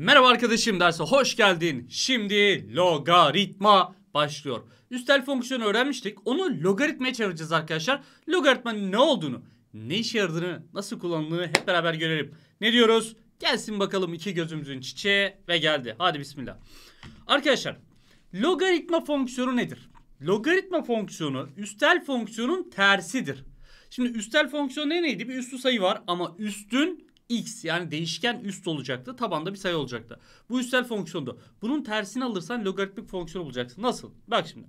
Merhaba arkadaşım derse hoş geldin. Şimdi logaritma başlıyor. Üstel fonksiyonu öğrenmiştik. Onu logaritmaya çevireceğiz arkadaşlar. Logaritmanın ne olduğunu, ne işe yaradığını, nasıl kullanıldığını hep beraber görelim. Ne diyoruz? Gelsin bakalım iki gözümüzün çiçeği ve geldi. Hadi bismillah. Arkadaşlar logaritma fonksiyonu nedir? Logaritma fonksiyonu üstel fonksiyonun tersidir. Şimdi üstel fonksiyon ne neydi? Bir üstü sayı var ama üstün x yani değişken üst olacaktı. Tabanda bir sayı olacaktı. Bu üstel fonksiyondu. Bunun tersini alırsan logaritmik fonksiyon bulacaksın. Nasıl? Bak şimdi.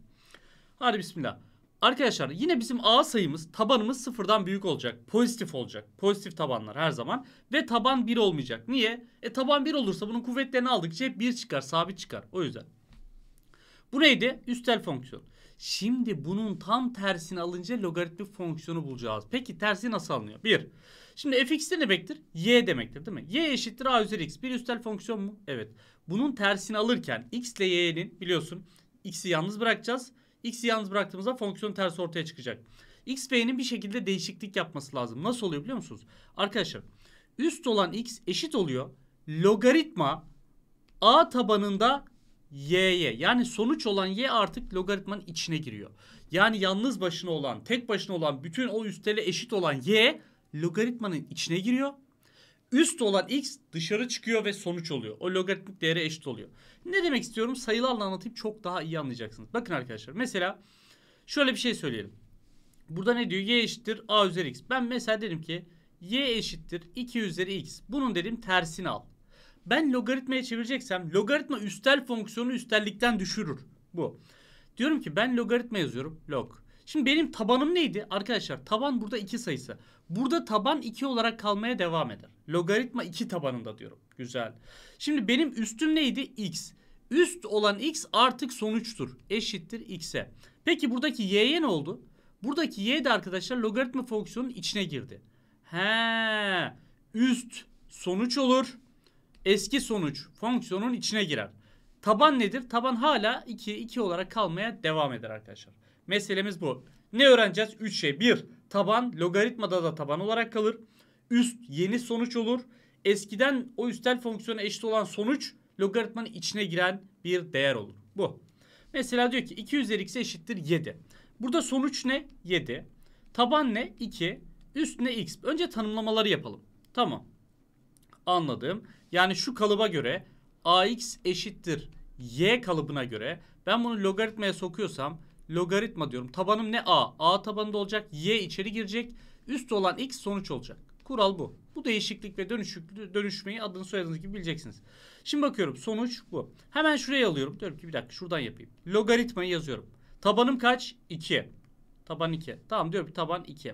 Hadi bismillah. Arkadaşlar yine bizim a sayımız tabanımız sıfırdan büyük olacak. Pozitif olacak. Pozitif tabanlar her zaman. Ve taban 1 olmayacak. Niye? E taban 1 olursa bunun kuvvetlerini aldıkça hep 1 çıkar. Sabit çıkar. O yüzden. Bu neydi? Üstel fonksiyon. Şimdi bunun tam tersini alınca logaritmik fonksiyonu bulacağız. Peki tersi nasıl alınıyor? 1. Şimdi fx de ne demektir? y demektir değil mi? y eşittir a üzeri x. Bir üstel fonksiyon mu? Evet. Bunun tersini alırken x ile y'nin biliyorsun x'i yalnız bırakacağız. X'i yalnız bıraktığımızda fonksiyon tersi ortaya çıkacak. X ve Y'nin bir şekilde değişiklik yapması lazım. Nasıl oluyor biliyor musunuz? Arkadaşlar üst olan X eşit oluyor. Logaritma A tabanında Y'ye yani sonuç olan Y artık logaritmanın içine giriyor. Yani yalnız başına olan, tek başına olan bütün o üstele eşit olan Y logaritmanın içine giriyor. Üst olan x dışarı çıkıyor ve sonuç oluyor. O logaritmik değere eşit oluyor. Ne demek istiyorum? Sayılarla anlatayım çok daha iyi anlayacaksınız. Bakın arkadaşlar mesela şöyle bir şey söyleyelim. Burada ne diyor? Y eşittir a üzeri x. Ben mesela dedim ki y eşittir 2 üzeri x. Bunun dedim tersini al. Ben logaritmaya çevireceksem logaritma üstel fonksiyonu üstellikten düşürür. Bu. Diyorum ki ben logaritma yazıyorum. Log. Şimdi benim tabanım neydi? Arkadaşlar taban burada 2 sayısı. Burada taban 2 olarak kalmaya devam eder. Logaritma 2 tabanında diyorum. Güzel. Şimdi benim üstüm neydi? X. Üst olan x artık sonuçtur. Eşittir x'e. Peki buradaki y'ye ne oldu? Buradaki y de arkadaşlar logaritma fonksiyonun içine girdi. He, üst sonuç olur. Eski sonuç fonksiyonun içine girer. Taban nedir? Taban hala 2 2 olarak kalmaya devam eder arkadaşlar. Meselemiz bu. Ne öğreneceğiz? 3 şey. 1. Taban logaritmada da taban olarak kalır. Üst yeni sonuç olur. Eskiden o üstel fonksiyona eşit olan sonuç logaritmanın içine giren bir değer olur. Bu. Mesela diyor ki 2 üzeri x eşittir 7. Burada sonuç ne? 7. Taban ne? 2. Üst ne? x. Önce tanımlamaları yapalım. Tamam. Anladım. Yani şu kalıba göre ax eşittir y kalıbına göre ben bunu logaritmaya sokuyorsam logaritma diyorum. Tabanım ne a? A tabanında olacak. Y içeri girecek. Üst olan x sonuç olacak. Kural bu. Bu değişiklik ve dönüşüklü, dönüşmeyi adını soyadınız gibi bileceksiniz. Şimdi bakıyorum sonuç bu. Hemen şuraya alıyorum. Diyorum ki bir dakika şuradan yapayım. Logaritmayı yazıyorum. Tabanım kaç? 2. Taban 2. Tamam diyorum taban 2.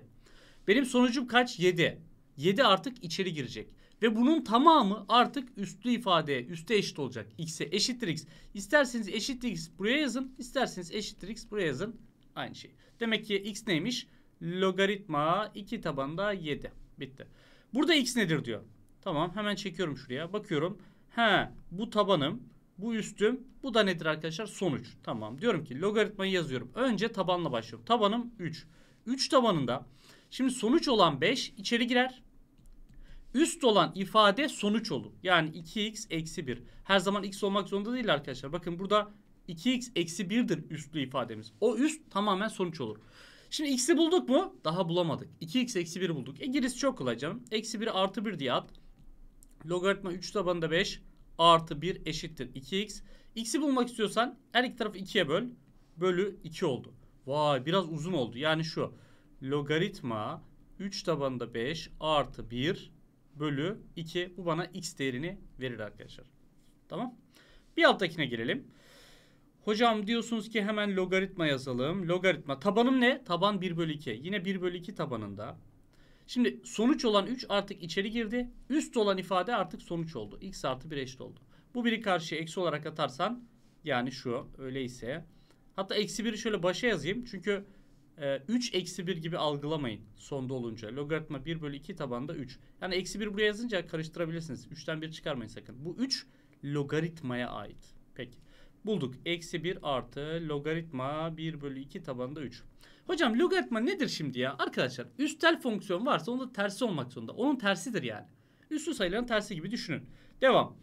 Benim sonucum kaç? 7. 7 artık içeri girecek. Ve bunun tamamı artık üstlü ifadeye, üste eşit olacak. X'e eşittir X. İsterseniz eşittir X buraya yazın. isterseniz eşittir X buraya yazın. Aynı şey. Demek ki X neymiş? Logaritma 2 tabanda 7. Bitti. Burada X nedir diyor. Tamam hemen çekiyorum şuraya. Bakıyorum. He bu tabanım. Bu üstüm. Bu da nedir arkadaşlar? Sonuç. Tamam. Diyorum ki logaritmayı yazıyorum. Önce tabanla başlıyorum. Tabanım 3. 3 tabanında. Şimdi sonuç olan 5 içeri girer. Üst olan ifade sonuç olur. Yani 2x eksi 1. Her zaman x olmak zorunda değil arkadaşlar. Bakın burada 2x eksi 1'dir üstlü ifademiz. O üst tamamen sonuç olur. Şimdi x'i bulduk mu? Daha bulamadık. 2x eksi 1 bulduk. E gerisi çok kolay canım. Eksi 1 artı 1 diye at. Logaritma 3 tabanında 5 artı 1 eşittir 2x. X'i bulmak istiyorsan her iki tarafı 2'ye böl. Bölü 2 oldu. Vay biraz uzun oldu. Yani şu. Logaritma 3 tabanında 5 artı 1 bölü 2. Bu bana x değerini verir arkadaşlar. Tamam. Bir alttakine gelelim. Hocam diyorsunuz ki hemen logaritma yazalım. Logaritma. Tabanım ne? Taban 1 bölü 2. Yine 1 bölü 2 tabanında. Şimdi sonuç olan 3 artık içeri girdi. Üst olan ifade artık sonuç oldu. x artı 1 eşit oldu. Bu biri karşıya eksi olarak atarsan yani şu öyleyse. Hatta eksi 1'i şöyle başa yazayım. Çünkü 3 ee, eksi 1 gibi algılamayın sonda olunca. Logaritma 1 bölü 2 tabanda 3. Yani eksi 1 buraya yazınca karıştırabilirsiniz. 3'ten 1 çıkarmayın sakın. Bu 3 logaritmaya ait. Peki. Bulduk. Eksi 1 artı logaritma 1 bölü 2 tabanda 3. Hocam logaritma nedir şimdi ya? Arkadaşlar üstel fonksiyon varsa onun da tersi olmak zorunda. Onun tersidir yani. Üstü sayıların tersi gibi düşünün. Devam.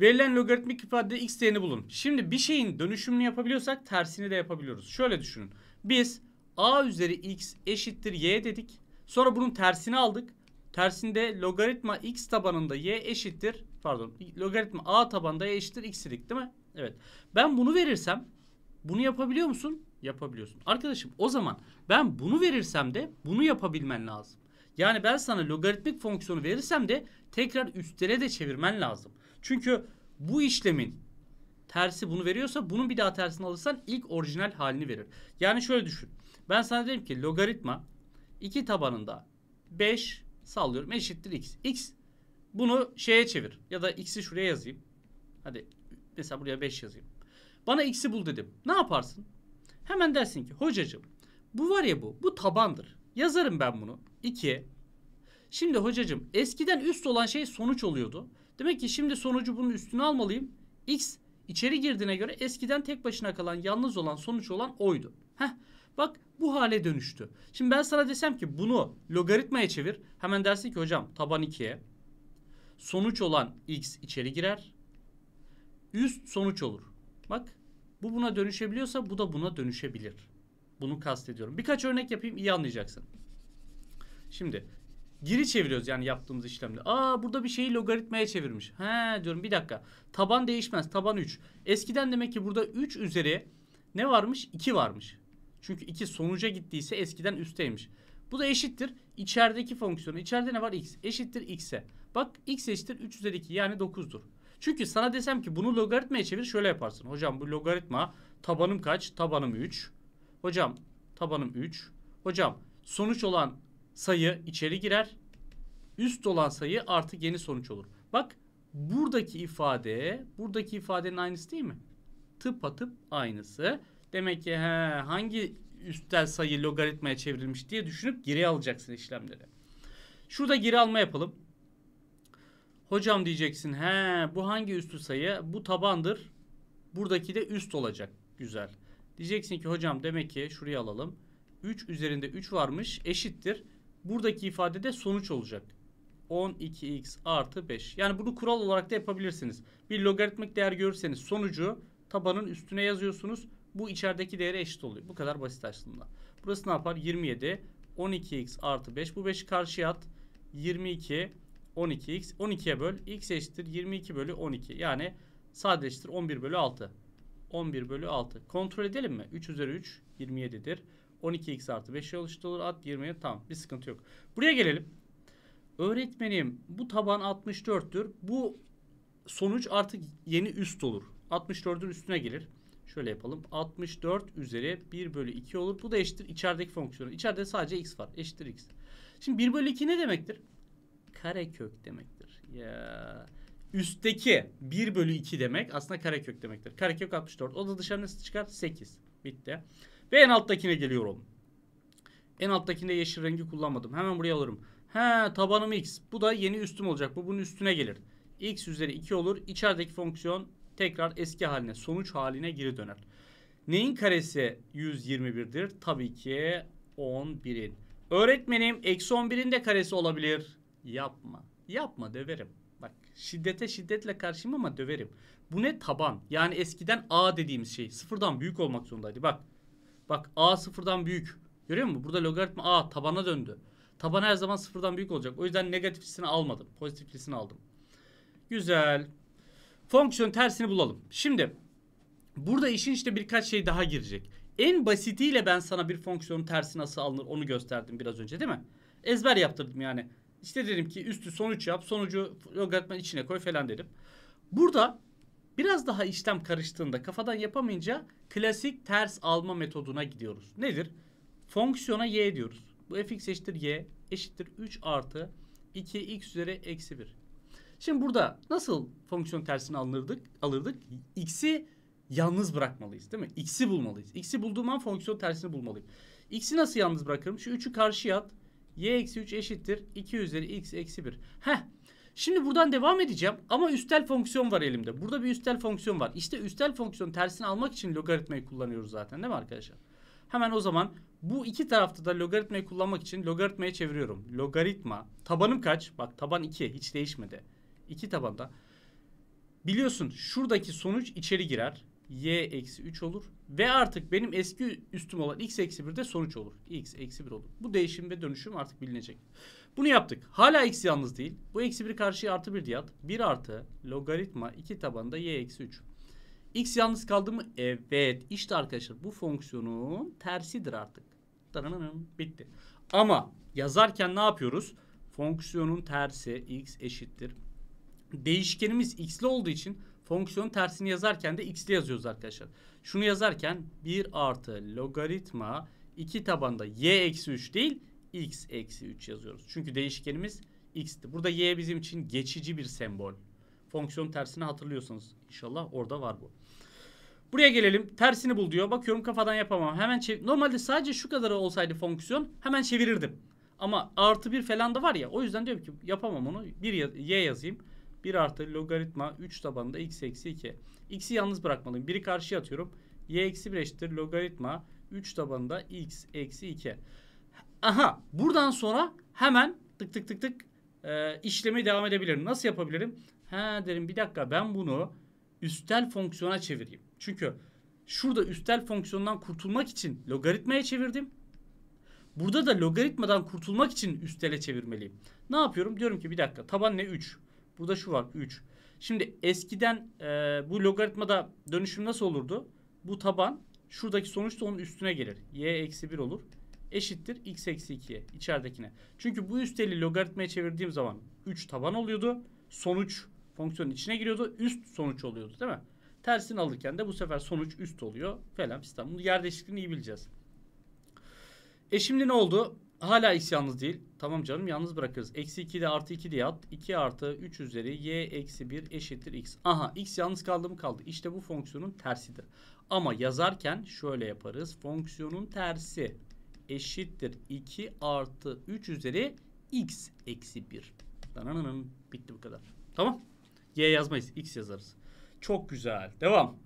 Verilen logaritmik ifadede x değerini bulun. Şimdi bir şeyin dönüşümünü yapabiliyorsak tersini de yapabiliyoruz. Şöyle düşünün. Biz a üzeri x eşittir y dedik. Sonra bunun tersini aldık. Tersinde logaritma x tabanında y eşittir pardon logaritma a tabanında y eşittir x dedik değil mi? Evet. Ben bunu verirsem bunu yapabiliyor musun? Yapabiliyorsun. Arkadaşım o zaman ben bunu verirsem de bunu yapabilmen lazım. Yani ben sana logaritmik fonksiyonu verirsem de tekrar üstlere de çevirmen lazım. Çünkü bu işlemin tersi bunu veriyorsa bunun bir daha tersini alırsan ilk orijinal halini verir. Yani şöyle düşün. Ben sana dedim ki logaritma 2 tabanında 5 sallıyorum eşittir x. x bunu şeye çevir ya da x'i şuraya yazayım. Hadi mesela buraya 5 yazayım. Bana x'i bul dedim. Ne yaparsın? Hemen dersin ki hocacığım bu var ya bu bu tabandır. Yazarım ben bunu 2'ye. Şimdi hocacığım eskiden üst olan şey sonuç oluyordu. Demek ki şimdi sonucu bunun üstüne almalıyım. X içeri girdiğine göre eskiden tek başına kalan yalnız olan sonuç olan oydu. Heh bak bu hale dönüştü. Şimdi ben sana desem ki bunu logaritmaya çevir. Hemen dersin ki hocam taban 2'ye. Sonuç olan x içeri girer. Üst sonuç olur. Bak bu buna dönüşebiliyorsa bu da buna dönüşebilir. Bunu kastediyorum. Birkaç örnek yapayım iyi anlayacaksın. Şimdi geri çeviriyoruz yani yaptığımız işlemle. Aa burada bir şeyi logaritmaya çevirmiş. He diyorum bir dakika. Taban değişmez. Taban 3. Eskiden demek ki burada 3 üzeri ne varmış? 2 varmış. Çünkü 2 sonuca gittiyse eskiden üstteymiş. Bu da eşittir. İçerideki fonksiyonu. İçeride ne var? x. Eşittir x'e. Bak x eşittir 3 üzeri 2 yani 9'dur. Çünkü sana desem ki bunu logaritmaya çevir şöyle yaparsın. Hocam bu logaritma tabanım kaç? Tabanım 3. Hocam tabanım 3. Hocam sonuç olan sayı içeri girer. Üst olan sayı artık yeni sonuç olur. Bak buradaki ifade buradaki ifadenin aynısı değil mi? Tıp atıp aynısı. Demek ki he, hangi üstel sayı logaritmaya çevrilmiş diye düşünüp geri alacaksın işlemleri. Şurada geri alma yapalım. Hocam diyeceksin he bu hangi üstü sayı? Bu tabandır. Buradaki de üst olacak. Güzel. Diyeceksin ki hocam demek ki şuraya alalım. 3 üzerinde 3 varmış eşittir. Buradaki ifade de sonuç olacak. 12x artı 5. Yani bunu kural olarak da yapabilirsiniz. Bir logaritmik değer görürseniz sonucu tabanın üstüne yazıyorsunuz. Bu içerideki değere eşit oluyor. Bu kadar basit aslında. Burası ne yapar? 27. 12x artı 5. Bu 5'i karşıya at. 22. 12x. 12'ye böl. x eşittir 22 bölü 12. Yani sadeleştir 11 bölü 6. 11 bölü 6. Kontrol edelim mi? 3 üzeri 3 27'dir. 12x artı 5 oluştu olur. At 20'ye tamam. Bir sıkıntı yok. Buraya gelelim. Öğretmenim bu taban 64'tür. Bu sonuç artık yeni üst olur. 64'ün üstüne gelir. Şöyle yapalım. 64 üzeri 1 bölü 2 olur. Bu da eşittir içerideki fonksiyonu. İçeride sadece x var. Eşittir x. Şimdi 1 bölü 2 ne demektir? Karekök demektir. Ya üstteki 1 bölü 2 demek aslında karekök demektir. Karekök 64. O da dışarı nasıl çıkar? 8. Bitti. Ve en alttakine geliyorum. En alttakinde yeşil rengi kullanmadım. Hemen buraya alırım. He tabanım x. Bu da yeni üstüm olacak. Bu bunun üstüne gelir. x üzeri 2 olur. İçerideki fonksiyon tekrar eski haline, sonuç haline geri döner. Neyin karesi 121'dir? Tabii ki 11'in. Öğretmenim eksi 11'in de karesi olabilir. Yapma. Yapma döverim. Bak şiddete şiddetle karşıyım ama döverim. Bu ne? Taban. Yani eskiden A dediğimiz şey sıfırdan büyük olmak zorundaydı. Bak. Bak A sıfırdan büyük. Görüyor musun? Burada logaritma A tabana döndü. Taban her zaman sıfırdan büyük olacak. O yüzden negatiflisini almadım. Pozitiflisini aldım. Güzel. Fonksiyon tersini bulalım. Şimdi burada işin işte birkaç şey daha girecek. En basitiyle ben sana bir fonksiyonun tersi nasıl alınır onu gösterdim biraz önce değil mi? Ezber yaptırdım yani. İşte dedim ki üstü sonuç yap, sonucu logaritmanın içine koy falan dedim. Burada biraz daha işlem karıştığında kafadan yapamayınca klasik ters alma metoduna gidiyoruz. Nedir? Fonksiyona y diyoruz. Bu fx eşittir y eşittir 3 artı 2 x üzeri eksi 1. Şimdi burada nasıl fonksiyon tersini alırdık? alırdık? X'i yalnız bırakmalıyız değil mi? X'i bulmalıyız. X'i bulduğum an fonksiyon tersini bulmalıyım. X'i nasıl yalnız bırakırım? Şu 3'ü karşıya at. Y eksi 3 eşittir. 2 üzeri x eksi 1. Heh. Şimdi buradan devam edeceğim ama üstel fonksiyon var elimde. Burada bir üstel fonksiyon var. İşte üstel fonksiyon tersini almak için logaritmayı kullanıyoruz zaten değil mi arkadaşlar? Hemen o zaman bu iki tarafta da logaritmayı kullanmak için logaritmaya çeviriyorum. Logaritma. Tabanım kaç? Bak taban 2 hiç değişmedi. İki tabanda. biliyorsun şuradaki sonuç içeri girer. y eksi 3 olur. Ve artık benim eski üstüm olan x eksi 1 de sonuç olur. x eksi 1 olur. Bu değişim ve dönüşüm artık bilinecek. Bunu yaptık. Hala x yalnız değil. Bu eksi 1 karşıya artı 1 diye at. 1 artı logaritma 2 tabanında y eksi 3. X yalnız kaldı mı? Evet. İşte arkadaşlar bu fonksiyonun tersidir artık. Dananın, bitti. Ama yazarken ne yapıyoruz? Fonksiyonun tersi x eşittir. Değişkenimiz x'li olduğu için fonksiyon tersini yazarken de x'li yazıyoruz arkadaşlar. Şunu yazarken 1 artı logaritma 2 tabanda y eksi 3 değil x eksi 3 yazıyoruz. Çünkü değişkenimiz x'ti. Burada y bizim için geçici bir sembol. Fonksiyon tersini hatırlıyorsanız inşallah orada var bu. Buraya gelelim. Tersini bul diyor. Bakıyorum kafadan yapamam. Hemen çevir. Normalde sadece şu kadar olsaydı fonksiyon hemen çevirirdim. Ama artı bir falan da var ya. O yüzden diyorum ki yapamam onu. Bir y yazayım. 1 artı logaritma 3 tabanında x eksi 2. X'i yalnız bırakmalıyım. Biri karşıya atıyorum. y eksi 1 eşittir logaritma 3 tabanında x eksi 2. Aha buradan sonra hemen tık tık tık tık e, işlemi devam edebilirim. Nasıl yapabilirim? Ha derim bir dakika ben bunu üstel fonksiyona çevireyim. Çünkü şurada üstel fonksiyondan kurtulmak için logaritmaya çevirdim. Burada da logaritmadan kurtulmak için üstele çevirmeliyim. Ne yapıyorum? Diyorum ki bir dakika taban ne 3. Burada şu var 3. Şimdi eskiden e, bu logaritmada dönüşüm nasıl olurdu? Bu taban şuradaki sonuç da onun üstüne gelir. y eksi 1 olur. Eşittir x eksi 2'ye içeridekine. Çünkü bu üsteli logaritmaya çevirdiğim zaman 3 taban oluyordu. Sonuç fonksiyonun içine giriyordu. Üst sonuç oluyordu değil mi? Tersini alırken de bu sefer sonuç üst oluyor falan fistan. Bunu yer değişikliğini iyi bileceğiz. E şimdi ne oldu? Hala x yalnız değil. Tamam canım yalnız bırakırız. Eksi 2 de artı 2 diye at. 2 artı 3 üzeri y eksi 1 eşittir x. Aha x yalnız kaldı mı kaldı. İşte bu fonksiyonun tersidir. Ama yazarken şöyle yaparız. Fonksiyonun tersi eşittir 2 artı 3 üzeri x eksi 1. Dananın bitti bu kadar. Tamam. Y yazmayız. X yazarız. Çok güzel. Devam.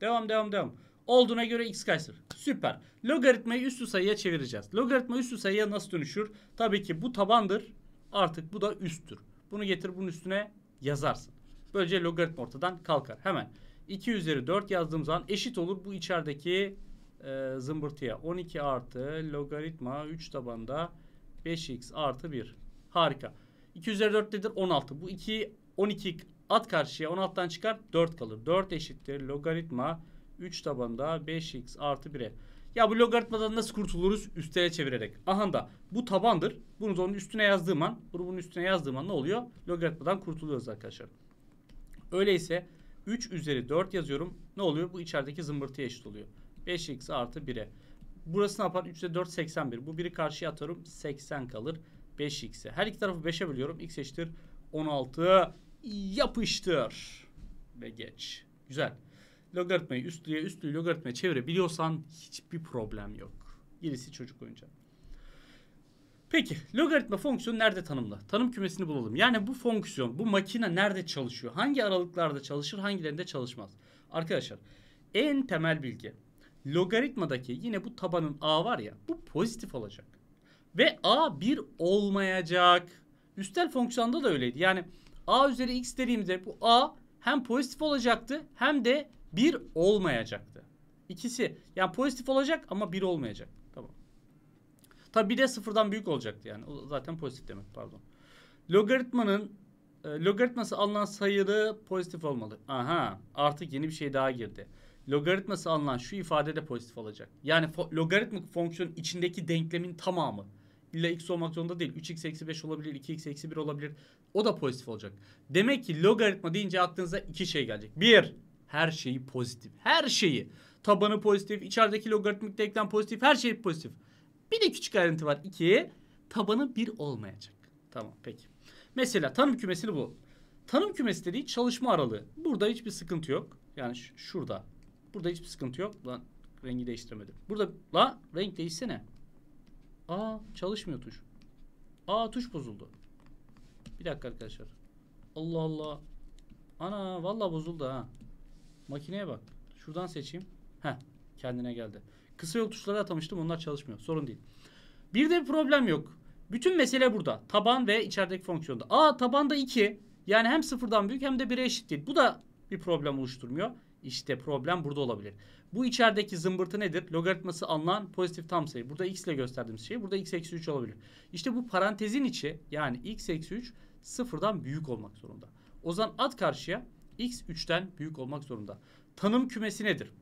Devam devam devam. Olduğuna göre x kaçtır? Süper. Logaritmayı üstü sayıya çevireceğiz. Logaritma üstü sayıya nasıl dönüşür? Tabii ki bu tabandır. Artık bu da üsttür. Bunu getir bunun üstüne yazarsın. Böylece logaritma ortadan kalkar. Hemen 2 üzeri 4 yazdığım zaman eşit olur bu içerideki e, zımbırtıya. 12 artı logaritma 3 tabanda 5x artı 1. Harika. 2 üzeri 4 nedir? 16. Bu 2 12 at karşıya 16'dan çıkar 4 kalır. 4 eşittir logaritma 3 tabanda 5x artı 1'e. Ya bu logaritmadan nasıl kurtuluruz? Üstele çevirerek. Aha da bu tabandır. Bunu onun üstüne yazdığım an, bunu bunun üstüne yazdığım an ne oluyor? Logaritmadan kurtuluyoruz arkadaşlar. Öyleyse 3 üzeri 4 yazıyorum. Ne oluyor? Bu içerideki zımbırtıya eşit oluyor. 5x artı 1'e. Burası ne yapar? 3 üzeri 4 81. Bu biri karşıya atarım. 80 kalır. 5x'e. Her iki tarafı 5'e bölüyorum. x eşittir 16 yapıştır ve geç. Güzel. Logaritmayı üstlüye üstlüğü logaritmaya çevirebiliyorsan hiçbir problem yok. Gerisi çocuk oyuncağı. Peki logaritma fonksiyonu nerede tanımlı? Tanım kümesini bulalım. Yani bu fonksiyon, bu makine nerede çalışıyor? Hangi aralıklarda çalışır, hangilerinde çalışmaz? Arkadaşlar en temel bilgi. Logaritmadaki yine bu tabanın a var ya bu pozitif olacak. Ve a 1 olmayacak. Üstel fonksiyonda da öyleydi. Yani a üzeri x dediğimde bu a hem pozitif olacaktı hem de 1 olmayacaktı. İkisi yani pozitif olacak ama 1 olmayacak. Tamam. Tabi bir de sıfırdan büyük olacaktı yani. O zaten pozitif demek pardon. Logaritmanın e, logaritması alınan sayılı pozitif olmalı. Aha artık yeni bir şey daha girdi. Logaritması alınan şu ifade de pozitif olacak. Yani fo- logaritmik fonksiyon içindeki denklemin tamamı. İlla x olmak zorunda değil. 3x eksi 5 olabilir, 2x eksi 1 olabilir. O da pozitif olacak. Demek ki logaritma deyince aklınıza iki şey gelecek. Bir, her şeyi pozitif. Her şeyi. Tabanı pozitif, içerideki logaritmik denklem pozitif, her şey pozitif. Bir de küçük ayrıntı var. İki, tabanı bir olmayacak. Tamam peki. Mesela tanım kümesini bu. Tanım kümesi dediği çalışma aralığı. Burada hiçbir sıkıntı yok. Yani şurada. Burada hiçbir sıkıntı yok. Lan rengi değiştiremedim. Burada la renk değişsene. Aa çalışmıyor tuş. Aa tuş bozuldu. Bir dakika arkadaşlar. Allah Allah. Ana vallahi bozuldu ha. Makineye bak. Şuradan seçeyim. Heh kendine geldi. Kısa yol tuşları atamıştım onlar çalışmıyor. Sorun değil. Bir de bir problem yok. Bütün mesele burada. Taban ve içerideki fonksiyonda. Aa tabanda 2. Yani hem sıfırdan büyük hem de 1'e eşit değil. Bu da bir problem oluşturmuyor. İşte problem burada olabilir. Bu içerideki zımbırtı nedir? Logaritması alınan pozitif tam sayı. Burada x ile gösterdiğimiz şey. Burada x eksi 3 olabilir. İşte bu parantezin içi yani x eksi 3 sıfırdan büyük olmak zorunda. O zaman at karşıya x 3'ten büyük olmak zorunda. Tanım kümesi nedir?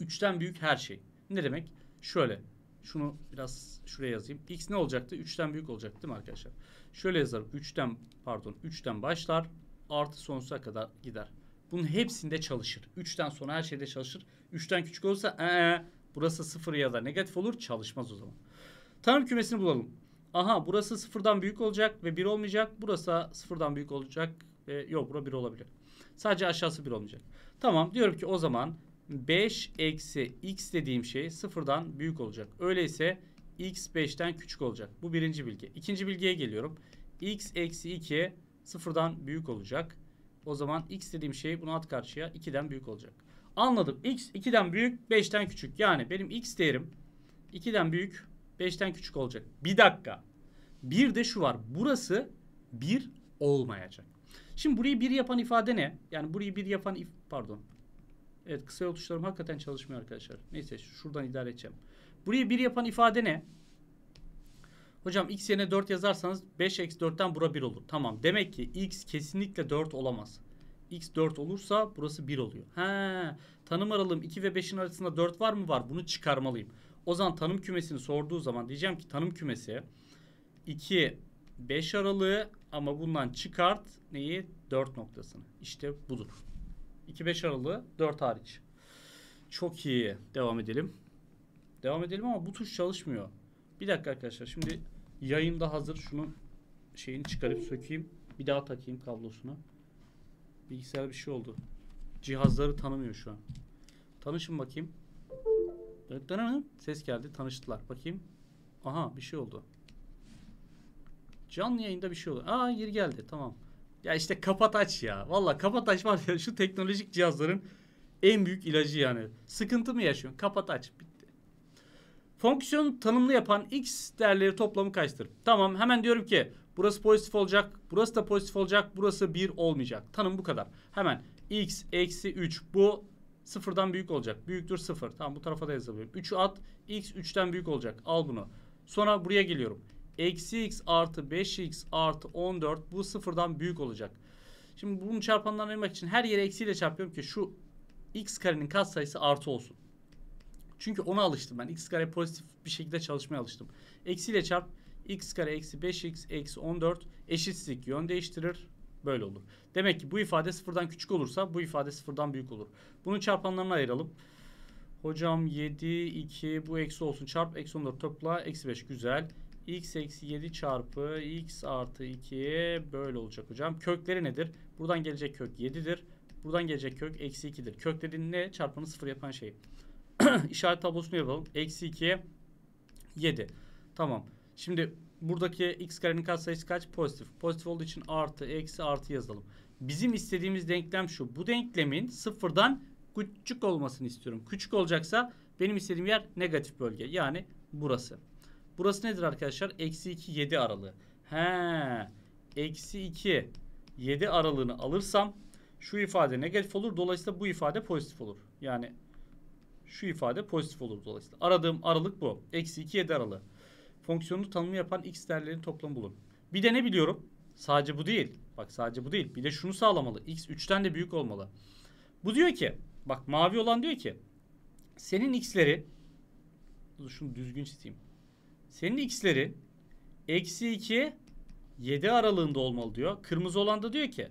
3'ten büyük her şey. Ne demek? Şöyle. Şunu biraz şuraya yazayım. X ne olacaktı? 3'ten büyük olacak değil mi arkadaşlar? Şöyle yazarım. 3'ten pardon 3'ten başlar. Artı sonsuza kadar gider. Bunun hepsinde çalışır. 3'ten sonra her şeyde çalışır. 3'ten küçük olursa ee, burası 0 ya da negatif olur. Çalışmaz o zaman. Tanım kümesini bulalım. Aha burası sıfırdan büyük olacak ve 1 olmayacak. Burası sıfırdan büyük olacak ve yok bura 1 olabilir. Sadece aşağısı 1 olmayacak. Tamam diyorum ki o zaman 5 eksi x dediğim şey sıfırdan büyük olacak. Öyleyse x 5'ten küçük olacak. Bu birinci bilgi. İkinci bilgiye geliyorum. x eksi 2 sıfırdan büyük olacak. O zaman x dediğim şey bunu at karşıya 2'den büyük olacak. Anladım. x 2'den büyük 5'ten küçük. Yani benim x değerim 2'den büyük 5'ten küçük olacak. Bir dakika. Bir de şu var. Burası 1 olmayacak. Şimdi burayı 1 yapan ifade ne? Yani burayı 1 yapan if pardon. Evet kısa yol tuşlarım hakikaten çalışmıyor arkadaşlar. Neyse şuradan idare edeceğim. Burayı 1 yapan ifade ne? Hocam x yerine 4 yazarsanız 5 eksi 4'ten bura 1 olur. Tamam demek ki x kesinlikle 4 olamaz. x 4 olursa burası 1 oluyor. He, tanım aralığım 2 ve 5'in arasında 4 var mı? Var. Bunu çıkarmalıyım. O zaman tanım kümesini sorduğu zaman diyeceğim ki tanım kümesi 2 5 aralığı ama bundan çıkart neyi? 4 noktasını. İşte budur. 2-5 aralığı 4 hariç. Çok iyi. Devam edelim. Devam edelim ama bu tuş çalışmıyor. Bir dakika arkadaşlar. Şimdi yayında hazır. Şunu şeyini çıkarıp sökeyim. Bir daha takayım kablosunu. Bilgisayar bir şey oldu. Cihazları tanımıyor şu an. Tanışın bakayım. Ses geldi. Tanıştılar. Bakayım. Aha bir şey oldu. Canlı yayında bir şey oldu. Aa geri geldi. Tamam. Ya işte kapat aç ya. Valla kapat aç var ya şu teknolojik cihazların en büyük ilacı yani. Sıkıntı mı yaşıyorsun? Kapat aç. Bitti. Fonksiyon tanımlı yapan x değerleri toplamı kaçtır? Tamam hemen diyorum ki burası pozitif olacak. Burası da pozitif olacak. Burası 1 olmayacak. Tanım bu kadar. Hemen x eksi 3 bu sıfırdan büyük olacak. Büyüktür 0. Tamam bu tarafa da yazabilirim. 3'ü at. x 3'ten büyük olacak. Al bunu. Sonra buraya geliyorum. Eksi x artı 5x artı 14 bu sıfırdan büyük olacak. Şimdi bunun çarpanlarını ayırmak için her yere eksiyle çarpıyorum ki şu x karenin katsayısı artı olsun. Çünkü ona alıştım ben. x kare pozitif bir şekilde çalışmaya alıştım. Eksiyle çarp x kare eksi 5x eksi 14 eşitsizlik yön değiştirir. Böyle olur. Demek ki bu ifade sıfırdan küçük olursa bu ifade sıfırdan büyük olur. Bunun çarpanlarını ayıralım. Hocam 7, 2 bu eksi olsun. Çarp eksi 14 topla eksi 5 güzel x eksi 7 çarpı x artı 2 böyle olacak hocam. Kökleri nedir? Buradan gelecek kök 7'dir. Buradan gelecek kök eksi 2'dir. Kök dediğin ne? Çarpanı sıfır yapan şey. İşaret tablosunu yapalım. Eksi 2 7. Tamam. Şimdi buradaki x karenin katsayısı kaç? Pozitif. Pozitif olduğu için artı eksi artı yazalım. Bizim istediğimiz denklem şu. Bu denklemin sıfırdan küçük olmasını istiyorum. Küçük olacaksa benim istediğim yer negatif bölge. Yani burası. Burası nedir arkadaşlar? Eksi 2 7 aralığı. He. Eksi 2 7 aralığını alırsam şu ifade negatif olur. Dolayısıyla bu ifade pozitif olur. Yani şu ifade pozitif olur dolayısıyla. Aradığım aralık bu. Eksi 2 7 aralığı. Fonksiyonu tanımı yapan x değerlerinin toplamı bulun. Bir de ne biliyorum? Sadece bu değil. Bak sadece bu değil. Bir de şunu sağlamalı. x 3'ten de büyük olmalı. Bu diyor ki bak mavi olan diyor ki senin x'leri şunu düzgün çizeyim. Senin x'leri eksi 2 7 aralığında olmalı diyor. Kırmızı olan da diyor ki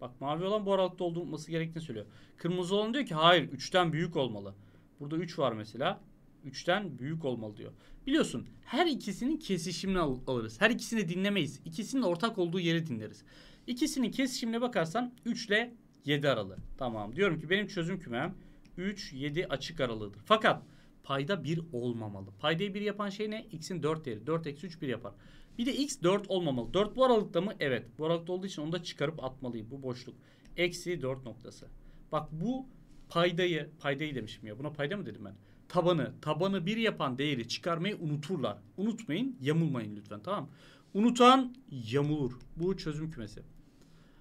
bak mavi olan bu aralıkta olması gerektiğini söylüyor. Kırmızı olan diyor ki hayır 3'ten büyük olmalı. Burada 3 var mesela. 3'ten büyük olmalı diyor. Biliyorsun her ikisinin kesişimini al alırız. Her ikisini dinlemeyiz. İkisinin ortak olduğu yeri dinleriz. İkisinin kesişimine bakarsan 3 ile 7 aralığı. Tamam diyorum ki benim çözüm kümem 3 7 açık aralığıdır. Fakat payda 1 olmamalı. Paydayı 1 yapan şey ne? X'in 4 değeri. 4 eksi 3 1 yapar. Bir de X 4 olmamalı. 4 bu aralıkta mı? Evet. Bu aralıkta olduğu için onu da çıkarıp atmalıyım. Bu boşluk. Eksi 4 noktası. Bak bu paydayı, paydayı demişim ya. Buna payda mı dedim ben? Tabanı, tabanı 1 yapan değeri çıkarmayı unuturlar. Unutmayın, yamulmayın lütfen tamam Unutan yamulur. Bu çözüm kümesi.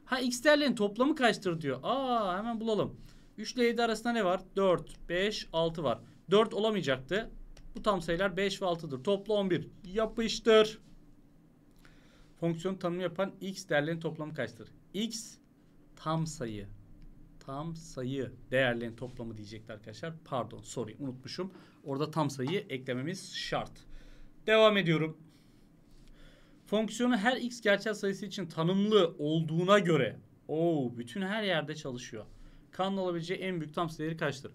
Ha x değerlerin toplamı kaçtır diyor. Aa hemen bulalım. 3 ile 7 arasında ne var? 4, 5, 6 var. 4 olamayacaktı. Bu tam sayılar 5 ve 6'dır. Topla 11. Yapıştır. Fonksiyon tanımı yapan x değerlerin toplamı kaçtır? x tam sayı. Tam sayı değerlerin toplamı diyecekler arkadaşlar. Pardon sorry unutmuşum. Orada tam sayıyı eklememiz şart. Devam ediyorum. Fonksiyonu her x gerçel sayısı için tanımlı olduğuna göre o bütün her yerde çalışıyor. K'nın alabileceği en büyük tam sayı değeri kaçtır?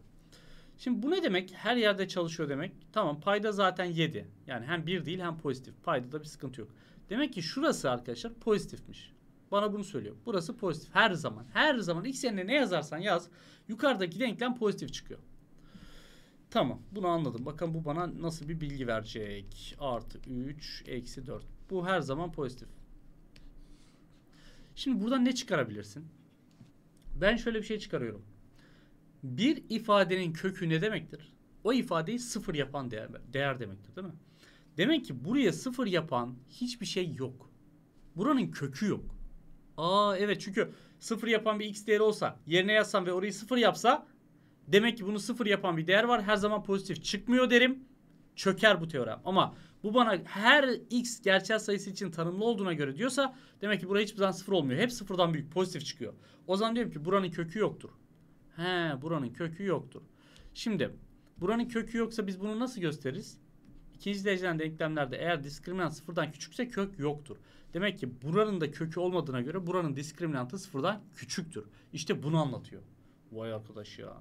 Şimdi bu ne demek? Her yerde çalışıyor demek. Tamam payda zaten 7. Yani hem 1 değil hem pozitif. Payda da bir sıkıntı yok. Demek ki şurası arkadaşlar pozitifmiş. Bana bunu söylüyor. Burası pozitif. Her zaman. Her zaman x yerine ne yazarsan yaz. Yukarıdaki denklem pozitif çıkıyor. Tamam. Bunu anladım. Bakın bu bana nasıl bir bilgi verecek. Artı 3 eksi 4. Bu her zaman pozitif. Şimdi buradan ne çıkarabilirsin? Ben şöyle bir şey çıkarıyorum. Bir ifadenin kökü ne demektir? O ifadeyi sıfır yapan değer, değer demektir değil mi? Demek ki buraya sıfır yapan hiçbir şey yok. Buranın kökü yok. Aa evet çünkü sıfır yapan bir x değeri olsa yerine yazsam ve orayı sıfır yapsa demek ki bunu sıfır yapan bir değer var. Her zaman pozitif çıkmıyor derim. Çöker bu teorem. Ama bu bana her x gerçel sayısı için tanımlı olduğuna göre diyorsa demek ki buraya hiçbir zaman sıfır olmuyor. Hep sıfırdan büyük pozitif çıkıyor. O zaman diyorum ki buranın kökü yoktur. He buranın kökü yoktur. Şimdi buranın kökü yoksa biz bunu nasıl gösteririz? İkinci dereceden denklemlerde eğer diskriminant sıfırdan küçükse kök yoktur. Demek ki buranın da kökü olmadığına göre buranın diskriminantı sıfırdan küçüktür. İşte bunu anlatıyor. Vay arkadaş ya.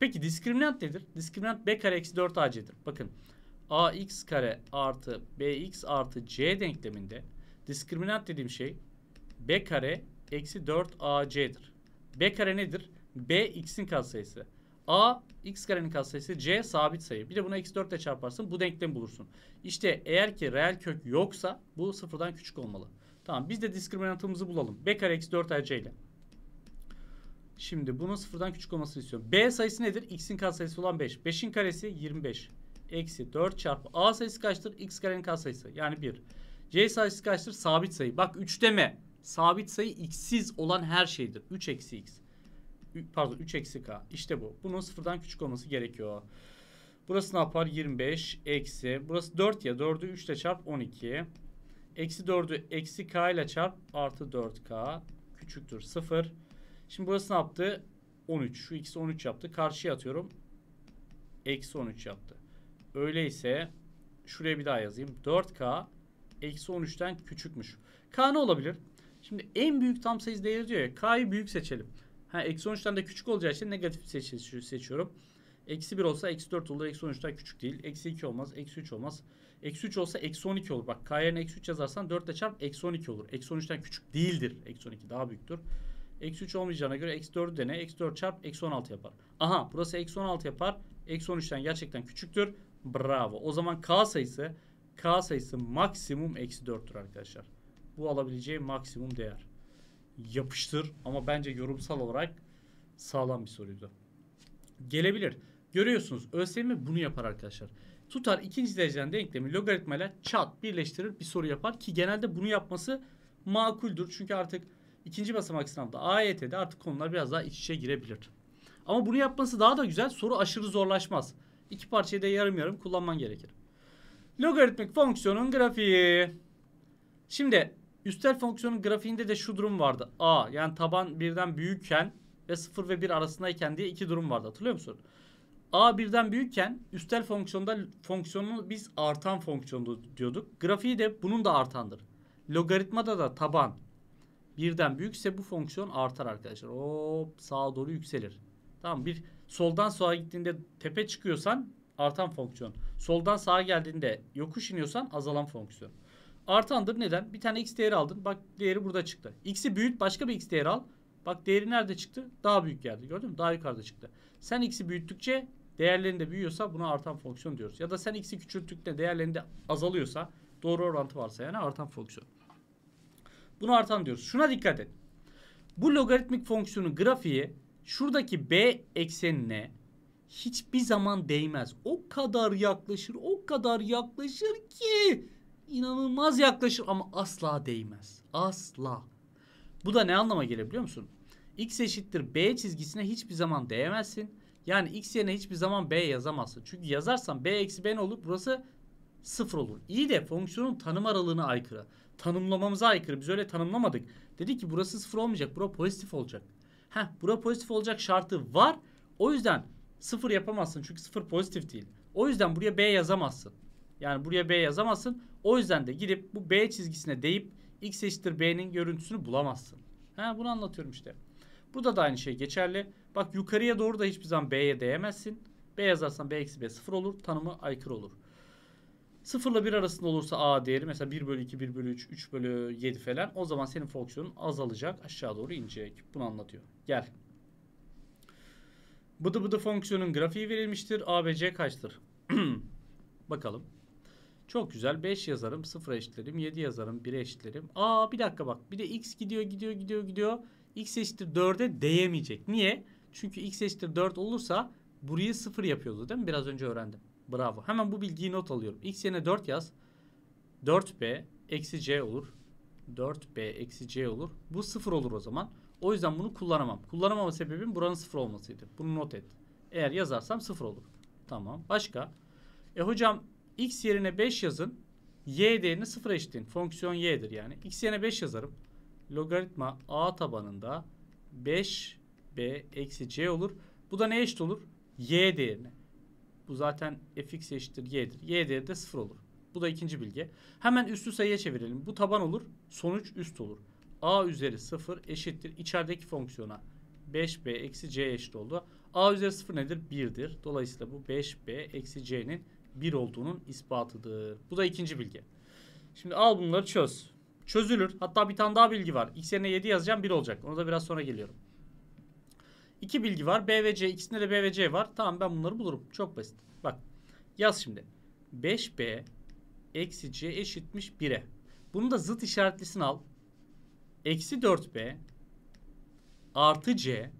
Peki diskriminant nedir? Diskriminant b kare eksi 4 ac'dir. Bakın ax kare artı bx artı c denkleminde diskriminant dediğim şey b kare eksi 4 ac'dir. b kare nedir? b x'in katsayısı. A x karenin katsayısı c sabit sayı. Bir de buna x 4 ile çarparsın bu denklemi bulursun. İşte eğer ki reel kök yoksa bu sıfırdan küçük olmalı. Tamam biz de diskriminantımızı bulalım. b kare eksi 4 ac ile. Şimdi bunun sıfırdan küçük olmasını istiyorum. b sayısı nedir? x'in katsayısı olan 5. 5'in karesi 25. Eksi 4 çarpı a sayısı kaçtır? x karenin katsayısı yani 1. c sayısı kaçtır? Sabit sayı. Bak 3 deme. Sabit sayı x'siz olan her şeydir. 3 eksi x pardon 3 eksi k. İşte bu. Bunun sıfırdan küçük olması gerekiyor. Burası ne yapar? 25 eksi. Burası 4 ya. 4'ü 3 ile çarp 12. Eksi 4'ü eksi k ile çarp artı 4k. Küçüktür 0. Şimdi burası ne yaptı? 13. Şu ikisi 13 yaptı. Karşıya atıyorum. Eksi 13 yaptı. Öyleyse şuraya bir daha yazayım. 4k eksi 13'ten küçükmüş. K ne olabilir? Şimdi en büyük tam sayı değeri diyor ya. K'yı büyük seçelim. Ha, eksi 13'ten de küçük olacağı için negatif seç seçiyorum. Eksi 1 olsa eksi 4 olur. Eksi 13'ten küçük değil. Eksi 2 olmaz. Eksi 3 olmaz. Eksi 3 olsa eksi 12 olur. Bak k yerine eksi 3 yazarsan 4 ile çarp eksi 12 olur. Eksi 13'ten küçük değildir. Eksi 12 daha büyüktür. Eksi 3 olmayacağına göre eksi 4'ü dene. Eksi 4 çarp eksi 16 yapar. Aha burası eksi 16 yapar. Eksi 13'ten gerçekten küçüktür. Bravo. O zaman k sayısı k sayısı maksimum eksi 4'tür arkadaşlar. Bu alabileceği maksimum değer yapıştır ama bence yorumsal olarak sağlam bir soruydu. Gelebilir. Görüyorsunuz ÖSYM bunu yapar arkadaşlar. Tutar ikinci dereceden denklemi logaritmayla çat birleştirir bir soru yapar ki genelde bunu yapması makuldür. Çünkü artık ikinci basamak sınavda AYT'de artık konular biraz daha iç içe girebilir. Ama bunu yapması daha da güzel. Soru aşırı zorlaşmaz. İki parçayı da yarım yarım kullanman gerekir. Logaritmik fonksiyonun grafiği. Şimdi Üstel fonksiyonun grafiğinde de şu durum vardı. A yani taban birden büyükken ve 0 ve 1 arasındayken diye iki durum vardı. Hatırlıyor musun? A birden büyükken üstel fonksiyonda fonksiyonu biz artan fonksiyonu diyorduk. Grafiği de bunun da artandır. Logaritmada da taban birden büyükse bu fonksiyon artar arkadaşlar. Hop sağa doğru yükselir. Tamam bir soldan sağa gittiğinde tepe çıkıyorsan artan fonksiyon. Soldan sağa geldiğinde yokuş iniyorsan azalan fonksiyon. Artandır. Neden? Bir tane x değeri aldın. Bak değeri burada çıktı. X'i büyüt başka bir x değeri al. Bak değeri nerede çıktı? Daha büyük geldi. Gördün mü? Daha yukarıda çıktı. Sen x'i büyüttükçe değerlerinde büyüyorsa buna artan fonksiyon diyoruz. Ya da sen x'i küçülttükçe değerlerinde azalıyorsa doğru orantı varsa yani artan fonksiyon. Bunu artan diyoruz. Şuna dikkat et. Bu logaritmik fonksiyonun grafiği şuradaki b eksenine hiçbir zaman değmez. O kadar yaklaşır, o kadar yaklaşır ki inanılmaz yaklaşır ama asla değmez. Asla. Bu da ne anlama gelir biliyor musun? X eşittir B çizgisine hiçbir zaman değemezsin. Yani X yerine hiçbir zaman B yazamazsın. Çünkü yazarsan B eksi B ne olur? Burası sıfır olur. İyi de fonksiyonun tanım aralığına aykırı. Tanımlamamıza aykırı. Biz öyle tanımlamadık. Dedi ki burası sıfır olmayacak. Bura pozitif olacak. Heh, bura pozitif olacak şartı var. O yüzden sıfır yapamazsın. Çünkü sıfır pozitif değil. O yüzden buraya B yazamazsın. Yani buraya B yazamazsın. O yüzden de gidip bu B çizgisine deyip x eşittir b'nin görüntüsünü bulamazsın. Ha bunu anlatıyorum işte. Burada da aynı şey geçerli. Bak yukarıya doğru da hiçbir zaman b'ye değemezsin. B yazarsan b eksi b sıfır olur. Tanımı aykırı olur. 0 ile 1 arasında olursa a değeri mesela 1 bölü 2, 1 bölü 3, 3 bölü 7 falan o zaman senin fonksiyonun azalacak aşağı doğru inecek. Bunu anlatıyor. Gel. Bıdı bıdı fonksiyonun grafiği verilmiştir. A ve C kaçtır? Bakalım. Çok güzel. 5 yazarım. 0 eşitlerim. 7 yazarım. 1'e eşitlerim. Aa bir dakika bak. Bir de x gidiyor gidiyor gidiyor gidiyor. x eşittir 4'e değemeyecek. Niye? Çünkü x eşittir 4 olursa burayı 0 yapıyordu değil mi? Biraz önce öğrendim. Bravo. Hemen bu bilgiyi not alıyorum. x yerine 4 yaz. 4b eksi c olur. 4b eksi c olur. Bu 0 olur o zaman. O yüzden bunu kullanamam. Kullanamama sebebim buranın 0 olmasıydı. Bunu not et. Eğer yazarsam 0 olur. Tamam. Başka? E hocam x yerine 5 yazın. Y değerini 0 eşitleyin. Fonksiyon y'dir yani. x yerine 5 yazarım. Logaritma a tabanında 5b eksi c olur. Bu da ne eşit olur? y değerine. Bu zaten fx eşittir y'dir. y değeri de 0 olur. Bu da ikinci bilgi. Hemen üstü sayıya çevirelim. Bu taban olur. Sonuç üst olur. a üzeri 0 eşittir. içerideki fonksiyona 5b eksi c eşit oldu. a üzeri 0 nedir? 1'dir. Dolayısıyla bu 5b eksi c'nin 1 olduğunun ispatıdır. Bu da ikinci bilgi. Şimdi al bunları çöz. Çözülür. Hatta bir tane daha bilgi var. X yerine 7 yazacağım 1 olacak. Ona da biraz sonra geliyorum. İki bilgi var. B ve C. İkisinde de B ve C var. Tamam ben bunları bulurum. Çok basit. Bak. Yaz şimdi. 5B eksi C eşitmiş 1'e. Bunu da zıt işaretlisini al. Eksi 4B artı C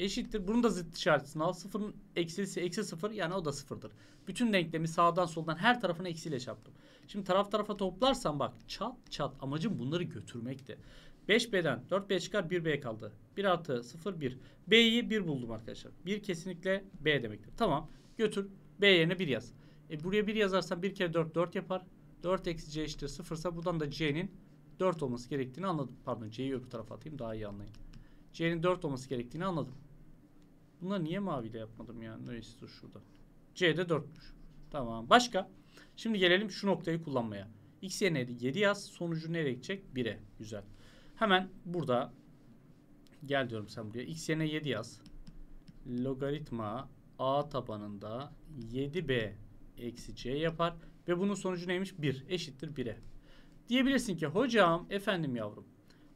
eşittir. Bunun da zıt işaretini al. Sıfırın eksilisi eksi sıfır yani o da sıfırdır. Bütün denklemi sağdan soldan her tarafına eksiyle çarptım. Şimdi taraf tarafa toplarsam bak çat çat amacım bunları götürmekti. 5B'den 4B çıkar 1B kaldı. 1 artı 0 1. B'yi 1 buldum arkadaşlar. 1 kesinlikle B demektir. Tamam götür B yerine 1 yaz. E buraya 1 yazarsan 1 kere 4 4 yapar. 4 eksi C eşittir 0 ise buradan da C'nin 4 olması gerektiğini anladım. Pardon C'yi öbür tarafa atayım daha iyi anlayın. C'nin 4 olması gerektiğini anladım. Bunlar niye maviyle yapmadım ya? Neyse dur şurada. C'de 4'müş. Tamam. Başka? Şimdi gelelim şu noktayı kullanmaya. X yerine 7 yaz. Sonucu nereye gidecek? 1'e. Güzel. Hemen burada gel diyorum sen buraya. X yerine 7 yaz. Logaritma A tabanında 7B eksi C yapar. Ve bunun sonucu neymiş? 1 eşittir 1'e. Diyebilirsin ki hocam efendim yavrum.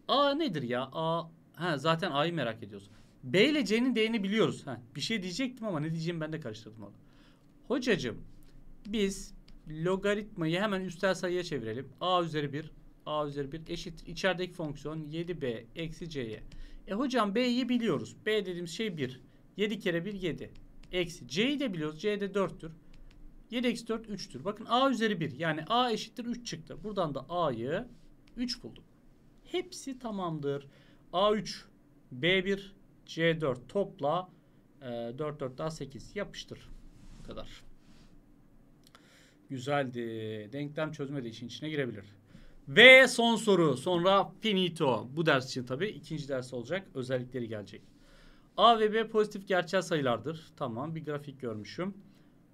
A nedir ya? A ha, zaten A'yı merak ediyoruz. B ile C'nin değerini biliyoruz. Ha, bir şey diyecektim ama ne diyeceğimi ben de karıştırdım orada. Hocacım biz logaritmayı hemen üstel sayıya çevirelim. A üzeri 1 A üzeri 1 eşittir. İçerideki fonksiyon 7B eksi C'ye. E hocam B'yi biliyoruz. B dediğimiz şey 1. 7 kere 1 7. Eksi. C'yi de biliyoruz. C de 4'tür. 7 eksi 4 3'tür. Bakın A üzeri 1. Yani A eşittir 3 çıktı. Buradan da A'yı 3 bulduk. Hepsi tamamdır. A3, B1, C4 topla e, 4 4 daha 8 yapıştır. Bu kadar. Güzeldi. Denklem çözmediği için içine girebilir. Ve son soru. Sonra finito. Bu ders için tabii ikinci ders olacak. Özellikleri gelecek. A ve B pozitif gerçel sayılardır. Tamam bir grafik görmüşüm.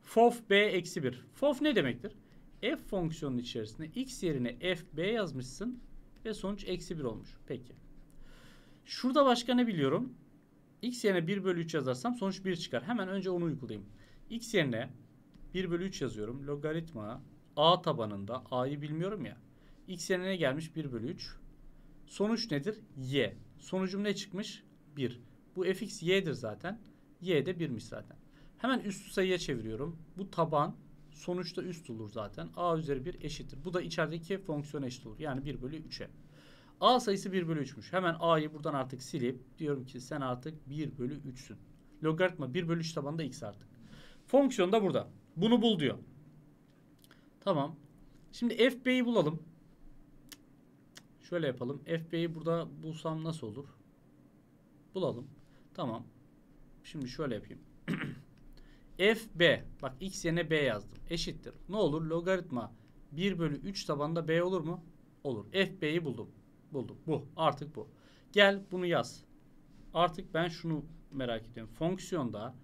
Fof B eksi 1. Fof ne demektir? F fonksiyonun içerisinde x yerine f b yazmışsın ve sonuç eksi 1 olmuş. Peki. Şurada başka ne biliyorum? X yerine 1 bölü 3 yazarsam sonuç 1 çıkar. Hemen önce onu uygulayayım. x yerine 1 bölü 3 yazıyorum. Logaritma a tabanında a'yı bilmiyorum ya. x yerine ne gelmiş? 1 bölü 3. Sonuç nedir? y. Sonucum ne çıkmış? 1. Bu fx y'dir zaten. y de 1'miş zaten. Hemen üst sayıya çeviriyorum. Bu taban sonuçta üst olur zaten. a üzeri 1 eşittir. Bu da içerideki fonksiyon eşit olur. Yani 1 bölü 3'e. A sayısı 1 bölü 3'müş. Hemen A'yı buradan artık silip diyorum ki sen artık 1 bölü 3'sün. Logaritma 1 bölü 3 tabanında x artık. Fonksiyon da burada. Bunu bul diyor. Tamam. Şimdi fb'yi bulalım. Şöyle yapalım. FB'yi burada bulsam nasıl olur? Bulalım. Tamam. Şimdi şöyle yapayım. FB. Bak x yerine b yazdım. Eşittir. Ne olur? Logaritma 1 bölü 3 tabanda b olur mu? Olur. FB'yi buldum. Buldum. Bu. Artık bu. Gel bunu yaz. Artık ben şunu merak ediyorum. Fonksiyonda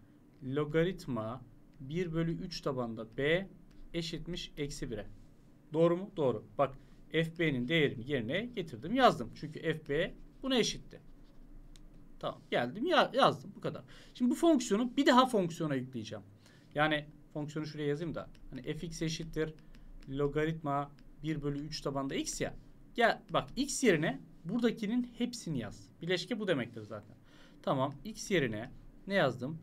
logaritma 1 bölü 3 tabanda b eşitmiş eksi 1'e. Doğru mu? Doğru. Bak FB'nin değerini yerine getirdim yazdım. Çünkü FB buna eşitti. Tamam geldim ya, yazdım bu kadar. Şimdi bu fonksiyonu bir daha fonksiyona yükleyeceğim. Yani fonksiyonu şuraya yazayım da. Hani fx eşittir logaritma 1 bölü 3 tabanda x ya. Gel bak x yerine buradakinin hepsini yaz. Bileşke bu demektir zaten. Tamam x yerine ne yazdım?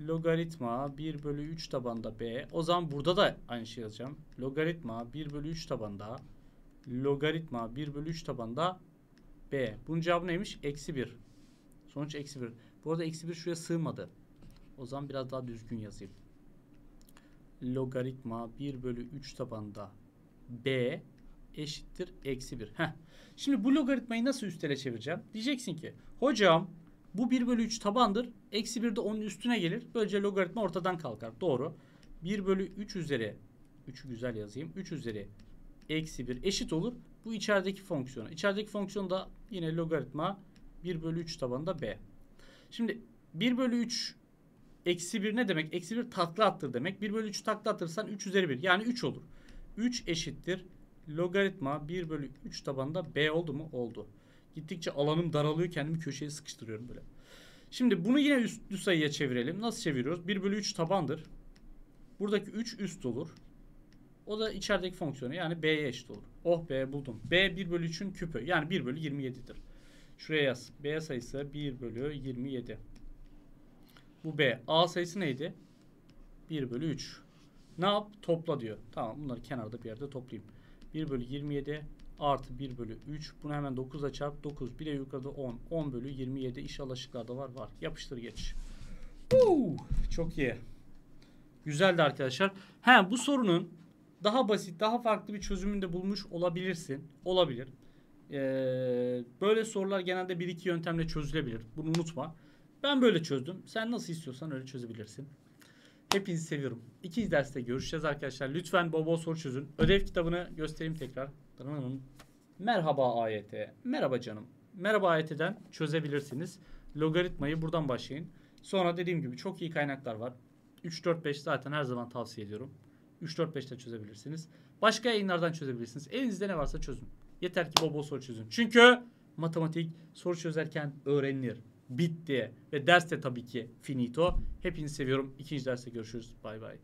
Logaritma 1 bölü 3 tabanda b. O zaman burada da aynı şey yazacağım. Logaritma 1 bölü 3 tabanda logaritma 1 bölü 3 tabanda b. Bunun cevabı neymiş? Eksi 1. Sonuç eksi 1. Bu arada eksi 1 şuraya sığmadı. O zaman biraz daha düzgün yazayım. Logaritma 1 bölü 3 tabanda b eşittir eksi 1. Heh. Şimdi bu logaritmayı nasıl üstele çevireceğim? Diyeceksin ki hocam bu 1 bölü 3 tabandır. Eksi 1 de onun üstüne gelir. Böylece logaritma ortadan kalkar. Doğru. 1 bölü 3 üzeri 3'ü güzel yazayım. 3 üzeri eksi 1 eşit olur. Bu içerideki fonksiyona. İçerideki fonksiyon da yine logaritma 1 bölü 3 tabanında b. Şimdi 1 bölü 3 eksi 1 ne demek? Eksi 1 takla attır demek. 1 bölü 3 takla attırsan 3 üzeri 1. Yani 3 olur. 3 eşittir. Logaritma 1 bölü 3 tabanında b oldu mu? Oldu. Gittikçe alanım daralıyor. Kendimi köşeye sıkıştırıyorum böyle. Şimdi bunu yine üstlü sayıya çevirelim. Nasıl çeviriyoruz? 1 bölü 3 tabandır. Buradaki 3 üst olur. O da içerideki fonksiyonu yani b'ye eşit olur. Oh be buldum. b 1 bölü 3'ün küpü. Yani 1 bölü 27'dir. Şuraya yaz. B sayısı 1 bölü 27. Bu B. A sayısı neydi? 1 bölü 3. Ne yap? Topla diyor. Tamam bunları kenarda bir yerde toplayayım. 1 bölü 27 artı 1 bölü 3. Bunu hemen 9'a çarp. 9. Bir de yukarıda 10. 10 bölü 27. İnşallah şıklarda var. Var. Yapıştır geç. Uu, çok iyi. Güzeldi arkadaşlar. He bu sorunun daha basit, daha farklı bir çözümünü de bulmuş olabilirsin. Olabilir. Ee, böyle sorular genelde 1-2 yöntemle çözülebilir. Bunu unutma. Ben böyle çözdüm. Sen nasıl istiyorsan öyle çözebilirsin. Hepinizi seviyorum. İkinci derste görüşeceğiz arkadaşlar. Lütfen bol bol soru çözün. Ödev kitabını göstereyim tekrar. Merhaba AYT. Merhaba canım. Merhaba AYT'den çözebilirsiniz. Logaritmayı buradan başlayın. Sonra dediğim gibi çok iyi kaynaklar var. 3 4 5 zaten her zaman tavsiye ediyorum. 3 4 5'te çözebilirsiniz. Başka yayınlardan çözebilirsiniz. Elinizde ne varsa çözün. Yeter ki bol bol soru çözün. Çünkü matematik soru çözerken öğrenilir. Bitti. Ve ders de tabii ki finito. Hepinizi seviyorum. İkinci derste görüşürüz. Bay bay.